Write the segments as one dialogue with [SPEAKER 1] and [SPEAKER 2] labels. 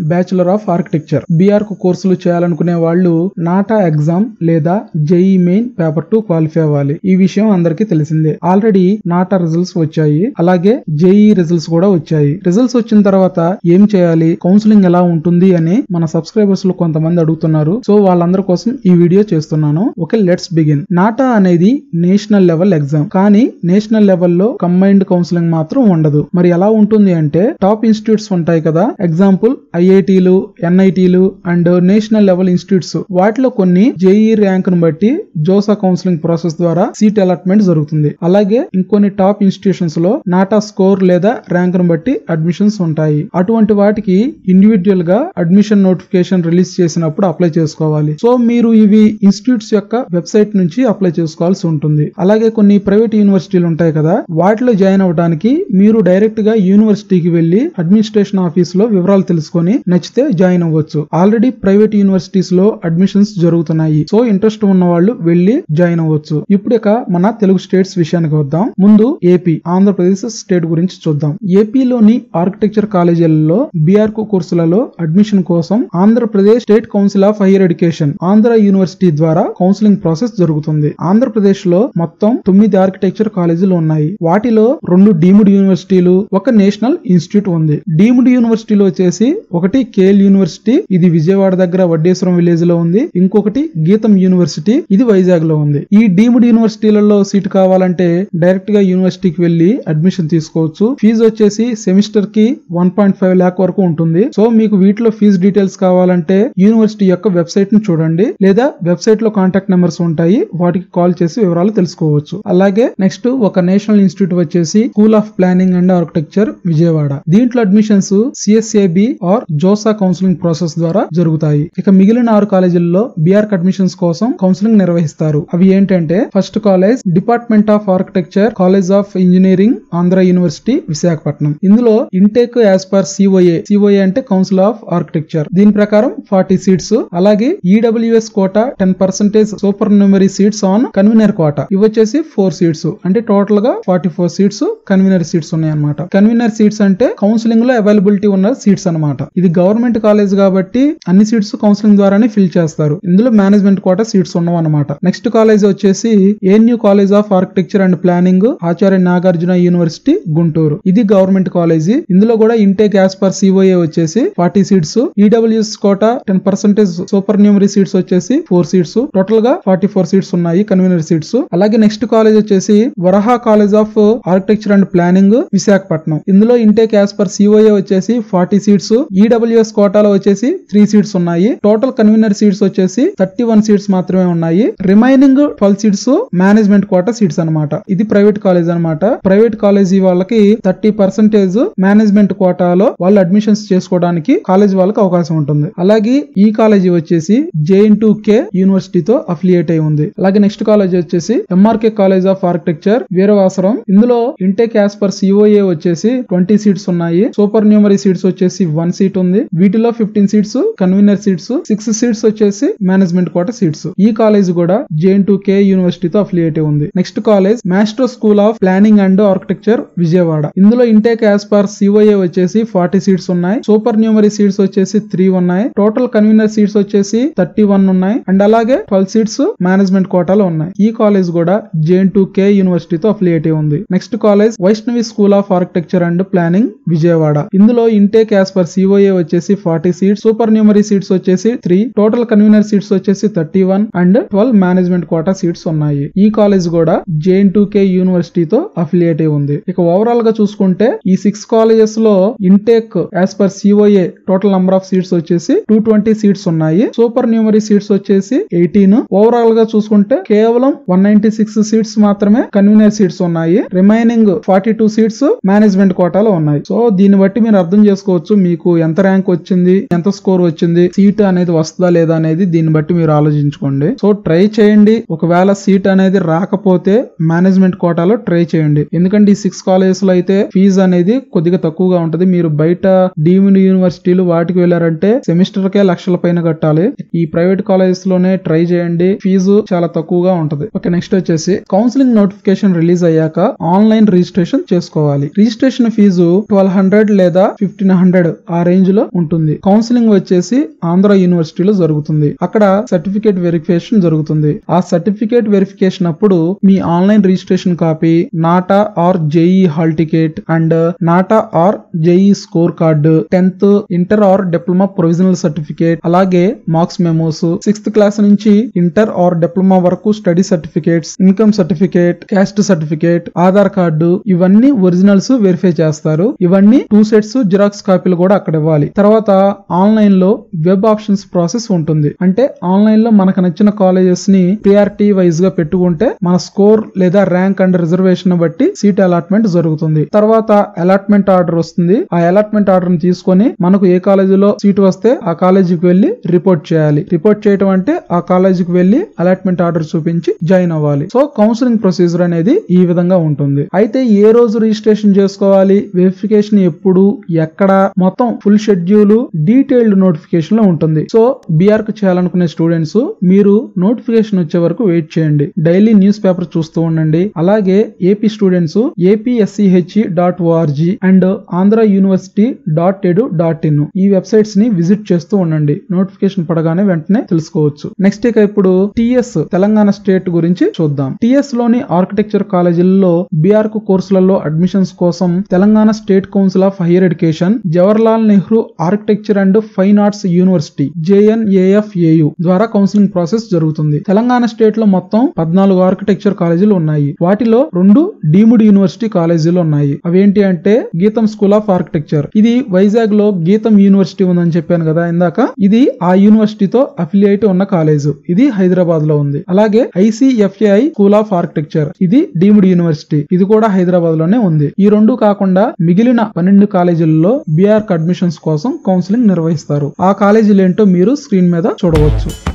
[SPEAKER 1] Bachelor of architecture B.Arch కోర్సులు చేయాలనుకునే వాళ్ళు నాటా ఎగ్జామ్ లేదా JEE main paper two qualify అవ్వాలి. ఈ విషయం అందరికీ తెలిసిందే. ఆల్రెడీ నాటా రిజల్ట్స్ వచ్చాయి. అలాగే జేఈ రిజల్ట్స్ కూడా వచ్చాయి. రిజల్ట్స్ వచ్చిన తర్వాత ఏం చేయాలి? కౌన్సిలింగ్ ఎలా ఉంటుంది అని మన సబ్స్క్రైబర్స్లో కొంతమంది అడుగుతున్నారు. సో వాళ్ళందరి కోసం ఈ వీడియో చేస్తున్నాను. ఓకే లెట్స్ బిగిన్ నాటా అనేది నేషనల్ లెవెల్ ఎగ్జామ్. కానీ నేషనల్ లెవెల్లో కంబైన్డ్ కౌన్సిలింగ్ మాత్రం ఉండదు. మరి ఎలా ఉంటుంది అంటే టాప్ ఇన్స్టిట్యూట్స్ ఉంటాయి కదా. ఎగ్జాంపుల్ ఐ ఐఐటీలు ఎన్ఐటీలు అండ్ నేషనల్ లెవెల్ ఇన్స్టిట్యూట్స్ వాటిలో కొన్ని జేఈ ర్యాంక్ను బట్టి జోసా కౌన్సిలింగ్ ప్రాసెస్ ద్వారా సీట్ అలాట్మెంట్ జరుగుతుంది. అలాగే ఇంకొన్ని టాప్ ఇన్స్టిట్యూషన్స్లో నాటా స్కోర్ లేదా ర్యాంక్ను బట్టి అడ్మిషన్స్ ఉంటాయి. అటువంటి వాటికి ఇండివిజువల్గా అడ్మిషన్ నోటిఫికేషన్ రిలీజ్ చేసినప్పుడు అప్లై చేసుకోవాలి. సో మీరు ఇవి ఇన్స్టిట్యూట్స్ యొక్క వెబ్సైట్ నుంచి అప్లై చేసుకోవాల్సి ఉంటుంది. అలాగే కొన్ని ప్రైవేట్ యూనివర్సిటీలు ఉంటాయి కదా వాటిలో జాయిన్ అవ్వడానికి మీరు డైరెక్ట్గా యూనివర్సిటీకి వెళ్ళి అడ్మినిస్ట్రేషన్ ఆఫీస్లో వివరాలు తెలుసుకొని నచ్చితే జాయిన్ అవ్వచ్చు. ఆల్రెడీ ప్రైవేట్ యూనివర్సిటీస్లో అడ్మిషన్స్ జరుగుతున్నాయి. సో ఇంట్రెస్ట్ ఉన్న వాళ్ళు వెళ్ళి జాయిన్ అవ్వచ్చు. ఇప్పుడు ఇక మన తెలుగు స్టేట్స్ విషయానికి వద్దాం. ముందు ఏపీ ఆంధ్రప్రదేశ్ స్టేట్ గురించి చూద్దాం. ఏపీలోని ఆర్కిటెక్చర్ కాలేజీలలో బీఆర్కు కోర్సులలో అడ్మిషన్ కోసం Andhra Pradesh state council of higher education Andhra university ద్వారా కౌన్సిలింగ్ ప్రాసెస్ జరుగుతుంది. ఆంధ్రప్రదేశ్లో మొత్తం తొమ్మిది ఆర్కిటెక్చర్ కాలేజీలు ఉన్నాయి. వాటిలో రెండు డీమ్డ్ యూనివర్సిటీలు ఒక నేషనల్ ఇన్స్టిట్యూట్ ఉంది. డీమ్డ్ యూనివర్సిటీలో వచ్చేసి ఒకటి కేఎల్ యూనివర్సిటీ ఇది విజయవాడ దగ్గర వడ్డేశ్వరం విలేజ్లో ఉంది. ఇంకొకటి గీతం యూనివర్సిటీ ఇది వైజాగ్లో ఉంది. ఈ డీమ్డ్ యూనివర్సిటీలలో సీట్ కావాలంటే డైరెక్ట్గా యూనివర్సిటీకి వెళ్ళి అడ్మిషన్ తీసుకోవచ్చు. ఫీజు వచ్చేసి సెమిస్టర్కి వన్ పాయింట్ ఫైవ్ లాక్ వరకు ఉంటుంది. సో మీకు వీటిలో ఫీజు డీటెయిల్స్ కావాలంటే యూనివర్సిటీ యొక్క వెబ్సైట్ను చూడండి. లేదా వెబ్సైట్లో కాంటాక్ట్ నెంబర్స్ ఉంటాయి. వాటికి కాల్ చేసి వివరాలు తెలుసుకోవచ్చు. అలాగే నెక్స్ట్ ఒక నేషనల్ ఇన్స్టిట్యూట్ వచ్చేసి school of planning and architecture Vijayawada. దీంట్లో admissions CSAB or JoSAA counselling process ద్వారా జరుగుతాయి. ఇక మిగిలిన ఆరు కాలేజీల్లో బీఆర్క్ అడ్మిషన్స్ కోసం కౌన్సిలింగ్ నిర్వహిస్తారు. అవి ఏంటంటే first college department of architecture college of engineering Andhra university Visakhapatnam. ఇందులో intake as per COA. COA అంటే కౌన్సిల్ ఆఫ్ ఆర్కిటెక్చర్. దీని ప్రకారం ఫార్టీ సీట్స్ అలాగే EWS quota ten percentage supernumerary seats on convener quota. ఇవి వచ్చేసి ఫోర్ సీట్స్. అంటే టోటల్గా forty four seats convener seats ఉన్నాయి అనమాట కన్వీనర్ సీట్స్ అంటే కౌన్సిలింగ్లో అవైలబిలిటీ ఉన్న సీట్స్ అన్నమాట. ఇది గవర్నమెంట్ కాలేజ్ కాబట్టి అన్ని సీట్స్ కౌన్సిలింగ్ ద్వారానే ఫిల్ చేస్తారు. ఇందులో మేనేజ్మెంట్ కోటా సీట్స్ ఉండవు అనమాట నెక్స్ట్ కాలేజ్ వచ్చేసి ANU college of architecture and planning Acharya Nagarjuna university Guntur. ఇది గవర్నమెంట్ కాలేజీ. ఇందులో కూడా ఇంటేక్ యాజ్ పర్ సిఓఏ వచ్చేసి forty seats EWS quota ten percentage supernumerary seats వచ్చేసి ఫోర్ సీట్స్ టోటల్గా forty four seats ఉన్నాయి convener seats. అలాగే next college వచ్చేసి Varaha college of architecture and planning Visakhapatnam. ఇందులో ఇంటేక్ యాజ్ పర్ సిఓఏ వచ్చేసి forty seats EWS కోటాలో వచ్చేసి three seats ఉన్నాయి. టోటల్ కన్వీనర్ సీట్స్ వచ్చేసి థర్టీ వన్ సీట్స్ మాత్రమే ఉన్నాయి. Remaining twelve seats management quota seats అన్నమాట. ఇది ప్రైవేట్ కాలేజ్ అన్నమాట. ప్రైవేట్ కాలేజీ వాళ్ళకి థర్టీ పర్సెంటేజ్ మేనేజ్మెంట్ కోటాలో వాళ్ళు అడ్మిషన్స్ చేసుకోవడానికి కాలేజ్ వాళ్ళకి అవకాశం ఉంటుంది. అలాగే ఈ కాలేజీ వచ్చేసి జేఎన్ టూ కే యూనివర్సిటీతో అఫిలియేట్ అయి ఉంది. అలాగే నెక్స్ట్ కాలేజ్ వచ్చేసి MRK college of architecture Veeravasaram ఇందులో ఇంటేక్ యాజ్ పర్ సిఓఏ వచ్చేసి ట్వంటీ సీట్స్ ఉన్నాయి. సూపర్ న్యూమరీ సీట్స్ వచ్చేసి వన్ సీట్ ఉంది వీటిలో fifteen seats convener seats six seats వచ్చేసి మేనేజ్మెంట్ కోట సీట్స్ ఈ కాలేజ్ కూడా జేఎన్ టూ కే యూనివర్సిటీతో అఫిలియేట్ ఉంది. Next college master school of planning and architecture Vijayawada ఇందులో ఇంటేక్ యాజ్ పర్ సిఓఏ వచ్చేసి ఫార్టీ సీట్స్ ఉన్నాయి. సూపర్ న్యూమరీ సీట్స్ వచ్చేసి three ఉన్నాయి. టోటల్ కన్వీనర్ సీట్స్ వచ్చేసి థర్టీ వన్ ఉన్నాయి. అండ్ అలాగే ట్వెల్వ్ సీట్స్ మేనేజ్మెంట్ కోటాలో ఉన్నాయి. ఈ కాలేజ్ కూడా జేఎన్ టూ కే యూనివర్సిటీతో అఫిలియేట్ ఉంది. Next college Vaishnavi school of architecture and planning Vijayawada ఇందులో ఇంటేక్ యాజ్ పర్ సిఓఏ వచ్చేసి forty seats supernumerary seats వచ్చేసి త్రీ టోటల్ కన్వీనర్ సీట్స్ వచ్చేసి thirty one and twelve management quota seats ఉన్నాయి. E ఈ college కూడా JN two కే యూనివర్సిటీతో affiliate అయి ఉంది. ఇక ఓవరాల్గా చూసుకుంటే ఈ సిక్స్ కాలేజెస్లో intake as per COA total number of seats వచ్చేసి టూ ట్వంటీ సీట్స్ ఉన్నాయి. సూపర్ న్యూమరీ సీట్స్ వచ్చేసి ఎయిటీన్ ఓవరాల్గా చూసుకుంటే కేవలం వన్ నైన్టీ సిక్స్ సీట్స్ మాత్రమే కన్వీనర్ సీట్స్ ఉన్నాయి. Remaining forty two seats management కోటాలో ఉన్నాయి. సో దీన్ని బట్టి మీరు అర్థం చేసుకోవచ్చు మీకు ఎంత ఎంత ర్యాంక్ వచ్చింది ఎంత స్కోర్ వచ్చింది సీట్ అనేది వస్తుందా లేదా అనేది దీన్ని బట్టి మీరు ఆలోచించుకోండి. సో ట్రై చేయండి. ఒకవేళ సీట్ అనేది రాకపోతే మేనేజ్మెంట్ కోటాలో ట్రై చేయండి. ఎందుకంటే ఈ సిక్స్ కాలేజెస్లో అయితే ఫీజు అనేది కొద్దిగా తక్కువగా ఉంటది. మీరు బయట డీమ్డ్ యూనివర్సిటీలు వాటికి వెళ్ళారంటే సెమిస్టర్ కే లక్షల పైన కట్టాలి. ఈ ప్రైవేట్ కాలేజెస్లోనే ట్రై చేయండి. ఫీజు చాలా తక్కువగా ఉంటది. ఓకే నెక్స్ట్ వచ్చేసి కౌన్సిలింగ్ నోటిఫికేషన్ రిలీజ్ అయ్యాక ఆన్లైన్ రిజిస్ట్రేషన్ చేసుకోవాలి. రిజిస్ట్రేషన్ ఫీజు ట్వెల్వ్ హండ్రెడ్ లేదా ఫిఫ్టీన్ హండ్రెడ్ ఆ రేంజ్ రేంజ్లో ఉంటుంది. కౌన్సిలింగ్ వచ్చేసి ఆంధ్ర యూనివర్సిటీలో జరుగుతుంది. అక్కడ సర్టిఫికేట్ వెరిఫికేషన్ జరుగుతుంది. ఆ సర్టిఫికేట్ వెరిఫికేషన్ అప్పుడు మీ online registration copy NATA or JEE hall ticket and NATA or JEE score card tenth inter or diploma provisional certificate అలాగే మార్క్స్ మెమోస్ సిక్స్త్ క్లాస్ నుంచి ఇంటర్ ఆర్ డిప్లొమా వరకు study certificates income certificate caste certificate Aadhaar card ఇవన్నీ originals verify చేస్తారు. ఇవన్నీ two sets xerox కాపీలు కూడా అక్కడ ఇవ్వాలి. తర్వాత ఆన్లైన్లో వెబ్ ఆప్షన్స్ ప్రాసెస్ ఉంటుంది. అంటే ఆన్లైన్లో మనకు నచ్చిన కాలేజెస్ని ప్రియారిటీ వైజ్గా పెట్టుకుంటే మన స్కోర్ లేదా ర్యాంక్ అండ్ రిజర్వేషన్ బట్టి సీట్ అలాట్మెంట్ జరుగుతుంది. తర్వాత అలాట్మెంట్ ఆర్డర్ వస్తుంది. ఆ అలాట్మెంట్ ఆర్డర్ని తీసుకొని మనకు ఏ కాలేజీలో సీట్ వస్తే ఆ కాలేజీకి వెళ్ళి రిపోర్ట్ చేయాలి. రిపోర్ట్ చేయడం అంటే ఆ కాలేజీకి వెళ్ళి అలాట్మెంట్ ఆర్డర్ చూపించి జాయిన్ అవ్వాలి. సో కౌన్సిలింగ్ ప్రొసీజర్ అనేది ఈ విధంగా ఉంటుంది. అయితే ఏ రోజు రిజిస్ట్రేషన్ చేసుకోవాలి? వెరిఫికేషన్ ఎప్పుడు? ఎక్కడ? మొత్తం ఫుల్ షెడ్యూల్ డీటెయిల్డ్ నోటిఫికేషన్లో ఉంటుంది. సో బీఆర్కు చేయాలనుకునే స్టూడెంట్స్ మీరు నోటిఫికేషన్ వచ్చే వరకు వెయిట్ చేయండి. డైలీ న్యూస్ పేపర్ చూస్తూ ఉండండి. అలాగే AP students APSCHE dot ORG and Andhra university dot edu dot in ఈ వెబ్సైట్స్ని విజిట్ చేస్తూ ఉండండి. నోటిఫికేషన్ పడగానే వెంటనే తెలుసుకోవచ్చు. నెక్స్ట్ ఇక ఇప్పుడు టిఎస్ తెలంగాణ స్టేట్ గురించి చూద్దాం. టిఎస్లోని ఆర్కిటెక్చర్ కాలేజీల్లో బీఆర్కు కోర్సులలో అడ్మిషన్స్ కోసం Telangana state council of higher education Jawaharlal Nehru architecture and fine arts university JNAFAU ద్వారా కౌన్సిలింగ్ ప్రాసెస్ జరుగుతుంది. తెలంగాణ స్టేట్లో మొత్తం పద్నాలుగు ఆర్కిటెక్చర్ కాలేజీలు ఉన్నాయి. వాటిలో రెండు డీమ్డ్ యూనివర్సిటీ కాలేజీలు ఉన్నాయి. అవేంటి అంటే గీతం స్కూల్ ఆఫ్ ఆర్కిటెక్చర్. ఇది వైజాగ్లో గీతం యూనివర్సిటీ ఉందని చెప్పాను కదా ఇందాక. ఇది ఆ యూనివర్సిటీతో అఫిలియేట్ ఉన్న కాలేజ్. ఇది హైదరాబాద్లో ఉంది. అలాగే ఐసిఎఫ్ఏఐ స్కూల్ ఆఫ్ ఆర్కిటెక్చర్. ఇది డీమ్డ్ యూనివర్సిటీ. ఇది కూడా హైదరాబాద్లోనే ఉంది. ఈ రెండు కాకుండా మిగిలిన పన్నెండు కాలేజీల్లో బీఆర్ అడ్మిషన్స్ కోసం కౌన్సిలింగ్ నిర్వహిస్తారు. ఆ కాలేజీలు ఏంటో మీరు స్క్రీన్ మీద చూడవచ్చు.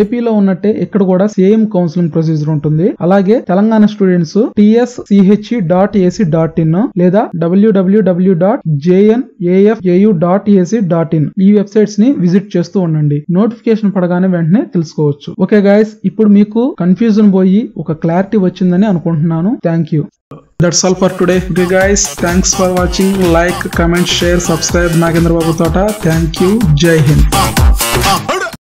[SPEAKER 1] ఏపీలో ఉన్నట్టే ఇక్కడ కూడా సేమ్ కౌన్సిలింగ్ ప్రొసీజర్ ఉంటుంది. అలాగే Telangana students TS CH dot AC dot in లేదా WWW dot JNAFAU dot AC dot in ఈ వెబ్సైట్స్ని విజిట్ చేస్తూ ఉండండి. నోటిఫికేషన్ పడగానే వెంటనే తెలుసుకోవచ్చు. ఓకే గాయస్ ఇప్పుడు మీకు కన్ఫ్యూజన్ పోయి ఒక క్లారిటీ వచ్చిందని అనుకుంటున్నాను. Thank you. That's all for today okay guys thanks for watching like comment share subscribe Nagendra Babu Thota. Thank you జై హింద్